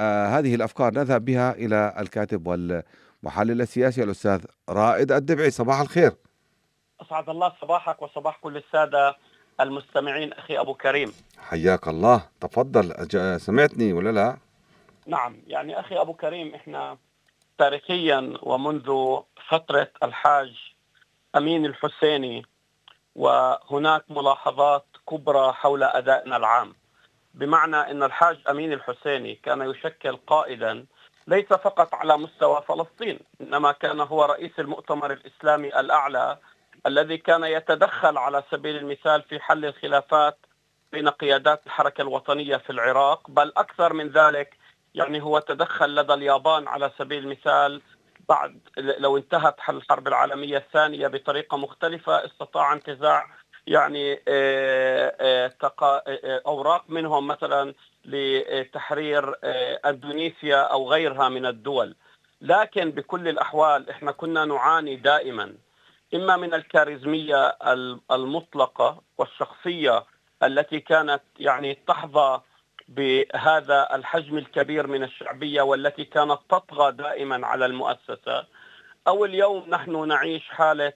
آه هذه الأفكار نذهب بها إلى الكاتب والمحلل السياسي الأستاذ رائد الدبعي. صباح الخير. أسعد الله صباحك وصباح كل السادة المستمعين أخي أبو كريم. حياك الله. تفضل. سمعتني ولا لا؟ نعم. يعني أخي أبو كريم إحنا تاريخيا ومنذ فترة الحاج أمين الحسيني وهناك ملاحظات كبرى حول أدائنا العام. بمعنى إن الحاج أمين الحسيني كان يشكل قائدا ليس فقط على مستوى فلسطين إنما كان هو رئيس المؤتمر الإسلامي الأعلى الذي كان يتدخل على سبيل المثال في حل الخلافات بين قيادات الحركة الوطنية في العراق بل أكثر من ذلك يعني هو تدخل لدى اليابان على سبيل المثال بعد لو انتهت الحرب العالمية الثانية بطريقة مختلفة استطاع انتزاع يعني آه، آه، آه، أوراق منهم مثلا لتحرير إندونيسيا أو غيرها من الدول. لكن بكل الأحوال إحنا كنا نعاني دائما إما من الكاريزمية المطلقة والشخصية التي كانت يعني تحظى بهذا الحجم الكبير من الشعبية والتي كانت تطغى دائما على المؤسسة. أو اليوم نحن نعيش حالة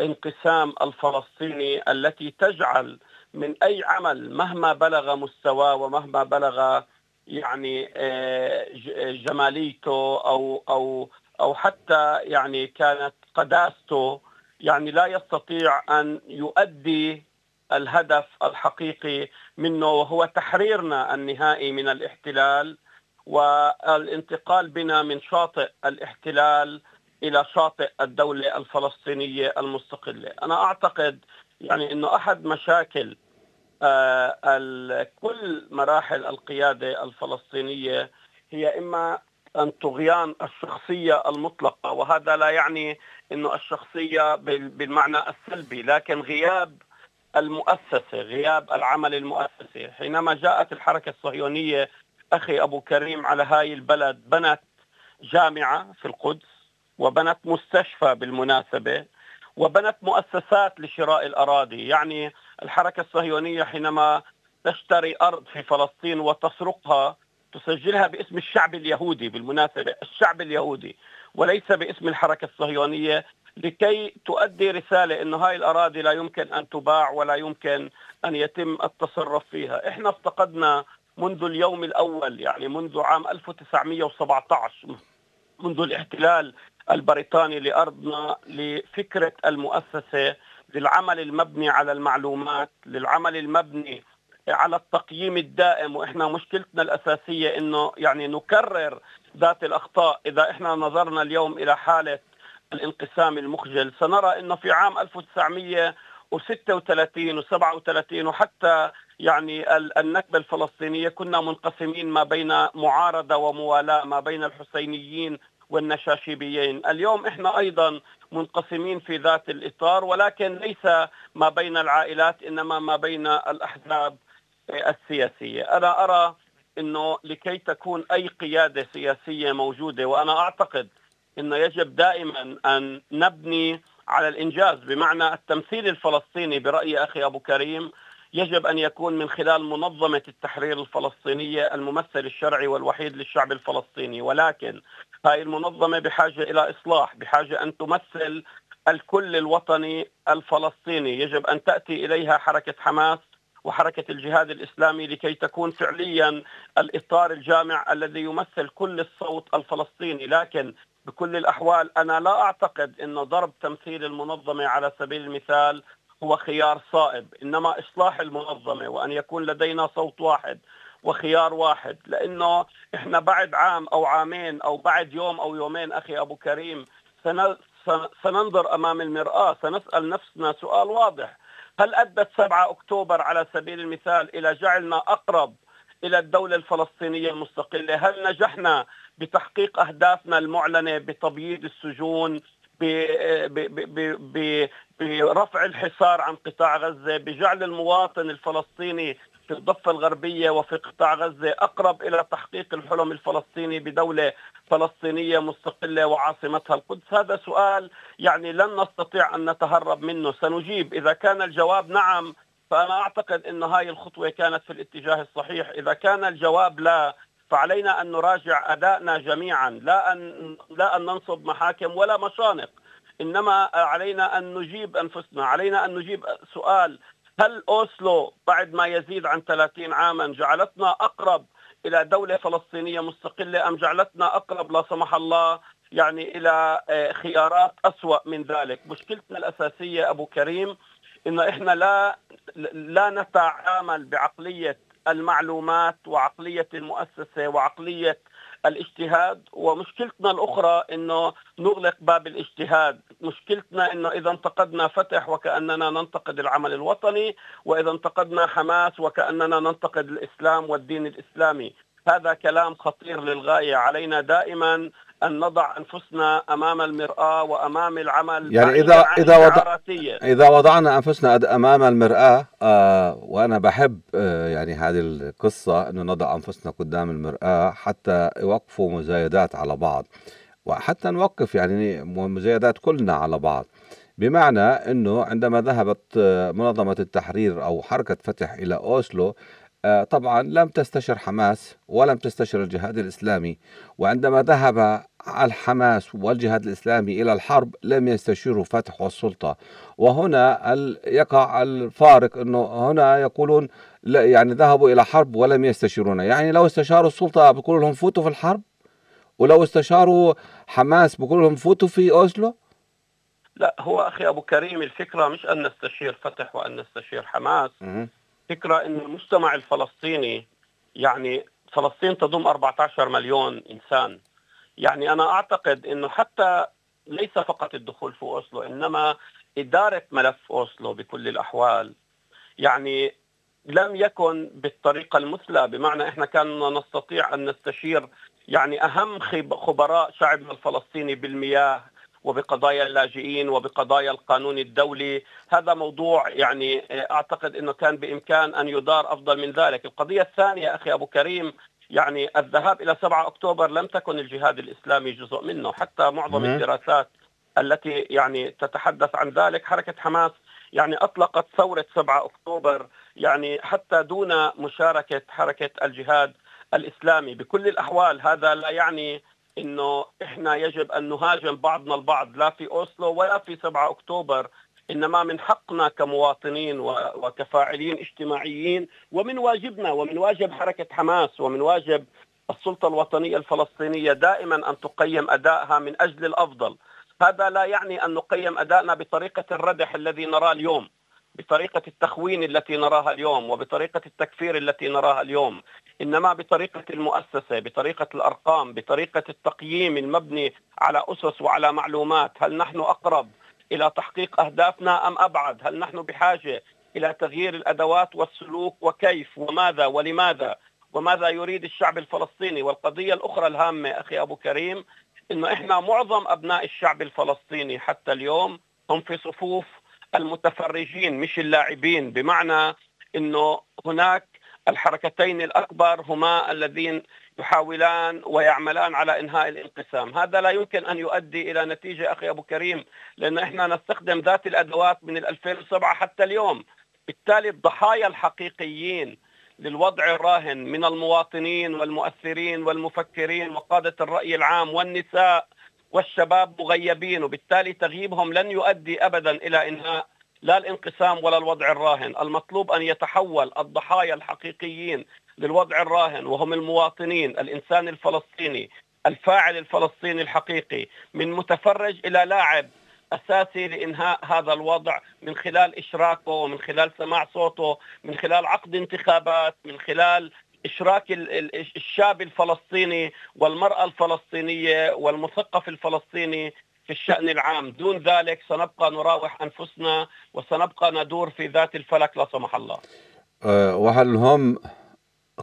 الانقسام الفلسطيني التي تجعل من أي عمل مهما بلغ مستواه ومهما بلغ يعني آه، جماليته أو أو أو حتى يعني كانت قداسته يعني لا يستطيع أن يؤدي الهدف الحقيقي منه وهو تحريرنا النهائي من الاحتلال والانتقال بنا من شاطئ الاحتلال إلى شاطئ الدولة الفلسطينية المستقلة، أنا أعتقد يعني إنه أحد مشاكل آه كل مراحل القيادة الفلسطينية هي إما أن طغيان الشخصية المطلقة وهذا لا يعني إنه الشخصية بالمعنى السلبي لكن غياب المؤسسة غياب العمل المؤسسي. حينما جاءت الحركة الصهيونية أخي أبو كريم على هاي البلد بنت جامعة في القدس وبنت مستشفى بالمناسبة وبنت مؤسسات لشراء الأراضي. يعني الحركة الصهيونية حينما تشتري أرض في فلسطين وتسرقها تسجلها باسم الشعب اليهودي بالمناسبة الشعب اليهودي وليس باسم الحركة الصهيونية لكي تؤدي رسالة أن هاي الأراضي لا يمكن أن تباع ولا يمكن أن يتم التصرف فيها. إحنا افتقدنا منذ اليوم الأول يعني منذ عام 1917 منذ الاحتلال البريطاني لأرضنا لفكرة المؤسسة للعمل المبني على المعلومات للعمل المبني على التقييم الدائم. وإحنا مشكلتنا الأساسية إنه يعني نكرر ذات الأخطاء. إذا إحنا نظرنا اليوم إلى حالة الانقسام المخجل سنرى إنه في عام 1936 و37 وحتى يعني النكبة الفلسطينية كنا منقسمين ما بين معارضة وموالاة ما بين الحسينيين والنشاشيبيين. اليوم إحنا أيضا منقسمين في ذات الإطار ولكن ليس ما بين العائلات إنما ما بين الأحزاب السياسية، أنا أرى إنه لكي تكون أي قيادة سياسية موجودة وأنا أعتقد إنه يجب دائما أن نبني على الإنجاز. بمعنى التمثيل الفلسطيني برايي أخي أبو كريم يجب أن يكون من خلال منظمة التحرير الفلسطينية الممثل الشرعي والوحيد للشعب الفلسطيني. ولكن هاي المنظمة بحاجة إلى إصلاح بحاجة أن تمثل الكل الوطني الفلسطيني. يجب أن تأتي إليها حركة حماس وحركة الجهاد الإسلامي لكي تكون فعليا الإطار الجامع الذي يمثل كل الصوت الفلسطيني. لكن بكل الأحوال أنا لا أعتقد أن ضرب تمثيل المنظمة على سبيل المثال هو خيار صائب إنما إصلاح المنظمة وأن يكون لدينا صوت واحد وخيار واحد لأنه إحنا بعد عام أو عامين أو بعد يوم أو يومين أخي أبو كريم سننظر أمام المرآة سنسأل نفسنا سؤال واضح. هل أدت 7 أكتوبر على سبيل المثال إلى جعلنا أقرب إلى الدولة الفلسطينية المستقلة؟ هل نجحنا بتحقيق أهدافنا المعلنة بتبييض السجون برفع الحصار عن قطاع غزة بجعل المواطن الفلسطيني في الضفة الغربية وفي قطاع غزة أقرب إلى تحقيق الحلم الفلسطيني بدولة فلسطينية مستقلة وعاصمتها القدس. هذا سؤال يعني لن نستطيع أن نتهرب منه. سنجيب. إذا كان الجواب نعم فأنا أعتقد أن هاي الخطوة كانت في الاتجاه الصحيح. إذا كان الجواب لا فعلينا أن نراجع أدائنا جميعا. لا ان لا أن ننصب محاكم ولا مشانق. إنما علينا أن نجيب أنفسنا علينا أن نجيب سؤال هل أوسلو بعد ما يزيد عن 30 عاما جعلتنا أقرب إلى دولة فلسطينية مستقلة أم جعلتنا أقرب لا سمح الله يعني إلى آه، خيارات أسوأ من ذلك؟ مشكلتنا الأساسية أبو كريم ان إحنا لا لا نتعامل بعقلية المعلومات وعقلية المؤسسة وعقلية الاجتهاد ومشكلتنا الأخرى إنه نغلق باب الاجتهاد، مشكلتنا إنه إذا انتقدنا فتح وكأننا ننتقد العمل الوطني، وإذا انتقدنا حماس وكأننا ننتقد الإسلام والدين الإسلامي، هذا كلام خطير للغاية، علينا دائما أن نضع أنفسنا أمام المرآة وأمام العمل يعني اذا إذا وضع إذا وضعنا أنفسنا أمام المرآة آه وأنا بحب آه يعني هذه القصة إنه نضع أنفسنا قدام المرآة حتى يوقفوا مزايدات على بعض. وحتى نوقف يعني مزايدات كلنا على بعض. بمعنى إنه عندما ذهبت آه، منظمة التحرير أو حركة فتح إلى أوسلو طبعا لم تستشر حماس ولم تستشر الجهاد الإسلامي وعندما ذهب الحماس والجهاد الإسلامي إلى الحرب لم يستشيروا فتح والسلطة. وهنا يقع الفارق أنه هنا يقولون يعني ذهبوا إلى حرب ولم يستشيرونا. يعني لو استشاروا السلطة بيقولوا لهم فوتوا في الحرب؟ ولو استشاروا حماس بيقولوا لهم فوتوا في أوسلو؟ لا هو أخي أبو كريم الفكرة مش أن نستشير فتح وأن نستشير حماس. فكرة أن المجتمع الفلسطيني يعني فلسطين تضم 14 مليون إنسان. يعني أنا أعتقد أنه حتى ليس فقط الدخول في أوسلو إنما إدارة ملف أوسلو بكل الأحوال. يعني لم يكن بالطريقة المثلى بمعنى إحنا كنا نستطيع أن نستشير يعني أهم خبراء شعبنا الفلسطيني بالمياه وبقضايا اللاجئين وبقضايا القانون الدولي. هذا موضوع يعني أعتقد إنه كان بإمكان أن يدار أفضل من ذلك. القضية الثانية أخي أبو كريم يعني الذهاب إلى 7 أكتوبر لم تكن الجهاد الإسلامي جزء منه. حتى معظم الدراسات التي يعني تتحدث عن ذلك حركة حماس يعني أطلقت ثورة 7 أكتوبر يعني حتى دون مشاركة حركة الجهاد الإسلامي. بكل الأحوال هذا لا يعني إنه إحنا يجب أن نهاجم بعضنا البعض لا في أوسلو ولا في 7 أكتوبر إنما من حقنا كمواطنين وكفاعلين اجتماعيين ومن واجبنا ومن واجب حركة حماس ومن واجب السلطة الوطنية الفلسطينية دائما أن تقيم أدائها من أجل الأفضل. هذا لا يعني أن نقيم أدائنا بطريقة الردح الذي نراه اليوم. بطريقة التخوين التي نراها اليوم وبطريقة التكفير التي نراها اليوم إنما بطريقة المؤسسة بطريقة الأرقام بطريقة التقييم المبني على أسس وعلى معلومات. هل نحن أقرب إلى تحقيق أهدافنا أم أبعد؟ هل نحن بحاجة إلى تغيير الأدوات والسلوك؟ وكيف؟ وماذا؟ ولماذا؟ وماذا يريد الشعب الفلسطيني؟ والقضية الأخرى الهامة أخي أبو كريم إنه إحنا معظم أبناء الشعب الفلسطيني حتى اليوم هم في صفوف المتفرجين مش اللاعبين بمعنى إنه هناك الحركتين الأكبر هما الذين يحاولان ويعملان على إنهاء الانقسام، هذا لا يمكن أن يؤدي إلى نتيجة أخي أبو كريم لأن إحنا نستخدم ذات الأدوات من 2007 حتى اليوم، بالتالي الضحايا الحقيقيين للوضع الراهن من المواطنين والمؤثرين والمفكرين وقادة الرأي العام والنساء والشباب مغيبين وبالتالي تغييبهم لن يؤدي ابدا إلى إنهاء لا الانقسام ولا الوضع الراهن. المطلوب أن يتحول الضحايا الحقيقيين للوضع الراهن وهم المواطنين الإنسان الفلسطيني الفاعل الفلسطيني الحقيقي من متفرج إلى لاعب أساسي لإنهاء هذا الوضع من خلال إشراكه ومن خلال سماع صوته من خلال عقد انتخابات من خلال إشراك الشاب الفلسطيني والمرأة الفلسطينية والمثقف الفلسطيني في الشأن العام. دون ذلك سنبقى نراوح أنفسنا وسنبقى ندور في ذات الفلك لا سمح الله. أه وهل هم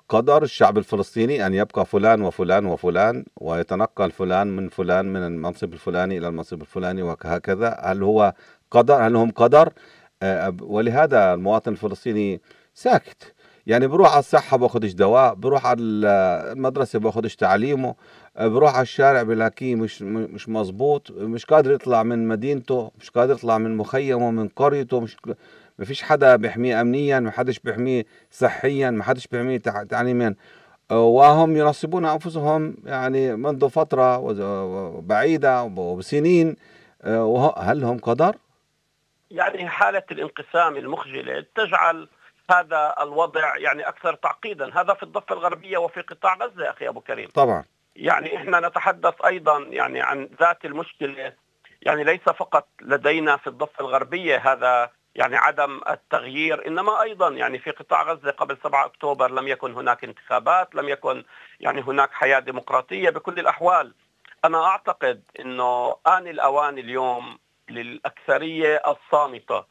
قدر الشعب الفلسطيني أن يبقى فلان وفلان وفلان ويتنقل فلان من فلان من المنصب الفلاني إلى المنصب الفلاني وهكذا؟ هل هو قدر هل هم قدر؟ أه ولهذا المواطن الفلسطيني ساكت. يعني بروح على الصحة باخدش دواء بروح على المدرسة باخدش تعليمه بروح على الشارع بلاقيه مش مش مظبوط مش قادر يطلع من مدينته مش قادر يطلع من مخيمه من قريته مش ما فيش حدا بيحميه امنيا ما حدش بيحميه صحيا ما حدش بيحميه تعليميا وهم ينصبون أنفسهم يعني منذ فترة بعيدة وبسنين هل هم قدر؟ يعني حالة الانقسام المخجلة تجعل هذا الوضع يعني أكثر تعقيدا. هذا في الضفة الغربية وفي قطاع غزة أخي أبو كريم. طبعا. يعني إحنا نتحدث أيضا يعني عن ذات المشكلة. يعني ليس فقط لدينا في الضفة الغربية هذا يعني عدم التغيير إنما أيضا يعني في قطاع غزة قبل 7 أكتوبر لم يكن هناك انتخابات، لم يكن يعني هناك حياة ديمقراطية. بكل الأحوال. أنا أعتقد إنه آن الأوان اليوم للأكثرية الصامتة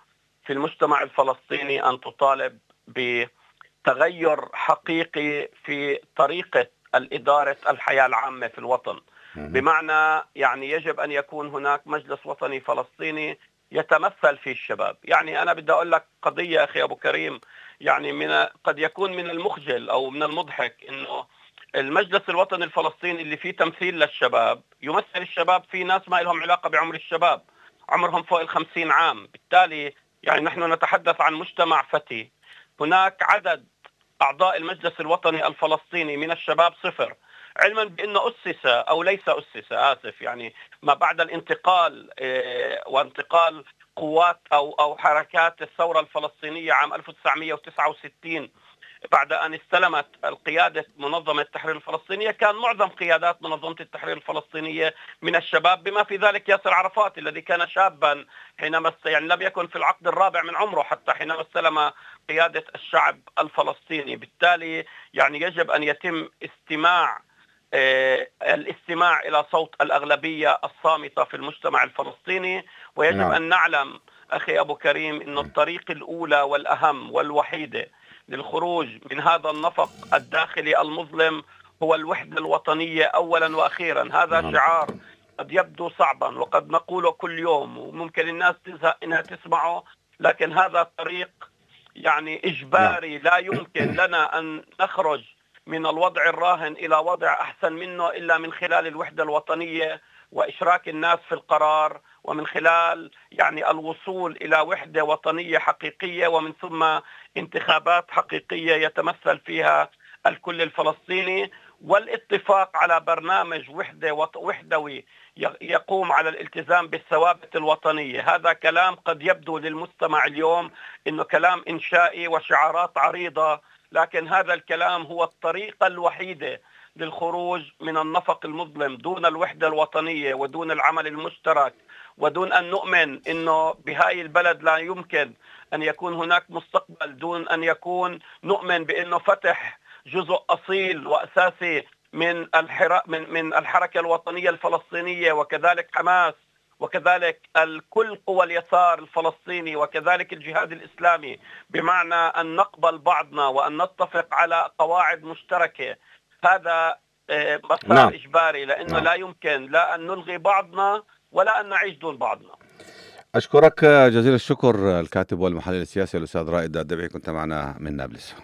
في المجتمع الفلسطيني أن تطالب بتغير حقيقي في طريقة الإدارة الحياة العامة في الوطن. بمعنى يعني يجب أن يكون هناك مجلس وطني فلسطيني يتمثل في الشباب. يعني أنا بدي أقول لك قضية أخي أبو كريم يعني من قد يكون من المخجل أو من المضحك أنه المجلس الوطني الفلسطيني اللي فيه تمثيل للشباب يمثل الشباب في ناس ما لهم علاقة بعمر الشباب عمرهم فوق الخمسين عام. بالتالي يعني نحن نتحدث عن مجتمع فتي. هناك عدد أعضاء المجلس الوطني الفلسطيني من الشباب صفر. علما بأنه أسس أو ليس أسس آسف يعني ما بعد الانتقال آه، وانتقال قوات أو أو حركات الثورة الفلسطينية عام 1969 بعد أن استلمت القيادة منظمة التحرير الفلسطينية كان معظم قيادات منظمة التحرير الفلسطينية من الشباب بما في ذلك ياسر عرفات الذي كان شابا حينما يعني لم يكن في العقد الرابع من عمره حتى حينما استلم قيادة الشعب الفلسطيني. بالتالي يعني يجب أن يتم استماع آه، الاستماع إلى صوت الأغلبية الصامتة في المجتمع الفلسطيني. ويجب نعم. أن نعلم أخي أبو كريم إن الطريق الأولى والأهم والوحيده للخروج من هذا النفق الداخلي المظلم هو الوحدة الوطنية اولا وأخيرا هذا نعم. شعار قد يبدو صعبا وقد نقوله كل يوم وممكن الناس تزهق إنها تسمعه لكن هذا طريق يعني إجباري نعم. لا يمكن لنا أن نخرج من الوضع الراهن إلى وضع أحسن منه إلا من خلال الوحدة الوطنية وإشراك الناس في القرار ومن خلال يعني الوصول إلى وحدة وطنية حقيقية ومن ثم انتخابات حقيقية يتمثل فيها الكل الفلسطيني والاتفاق على برنامج وحدة وحدوي يقوم على الالتزام بالثوابت الوطنية، هذا كلام قد يبدو للمستمع اليوم إنه كلام إنشائي وشعارات عريضة لكن هذا الكلام هو الطريقة الوحيدة للخروج من النفق المظلم دون الوحدة الوطنية ودون العمل المشترك ودون أن نؤمن أنه بهاي البلد لا يمكن أن يكون هناك مستقبل دون أن يكون نؤمن بأنه فتح جزء أصيل وأساسي من من من الحركة الوطنية الفلسطينية وكذلك حماس وكذلك الكل قوى اليسار الفلسطيني وكذلك الجهاد الإسلامي بمعنى أن نقبل بعضنا وأن نتفق على قواعد مشتركة هذا آه، مسار نعم. إجباري لأنه نعم. لا يمكن لا أن نلغي بعضنا ولا أن نعيش دون بعضنا. أشكرك جزيل الشكر الكاتب والمحلل السياسي الأستاذ رائد الدبعي كنت معنا من نابلس.